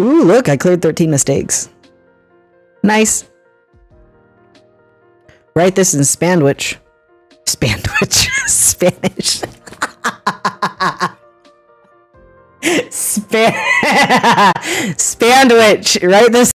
Ooh, look, I cleared 13 mistakes. Nice. Write this in Spandwich. Spandwich. Spanish. Span Spandwich. Write this